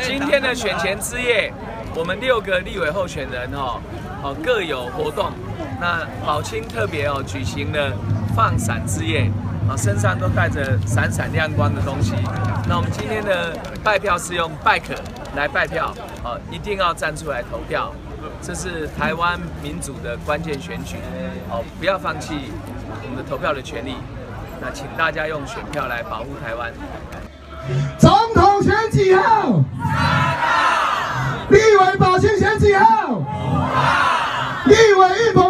今天的选前之夜，我们六个立委候选人哦，哦各有活动。那宝清特别哦举行了放闪之夜，啊身上都带着闪闪亮光的东西。那我们今天的拜票是用拜可来拜票，哦一定要站出来投票，这是台湾民主的关键选举，哦不要放弃我们的投票的权利。那请大家用选票来保护台湾。几号三号立伟宝庆选几号五号立伟一博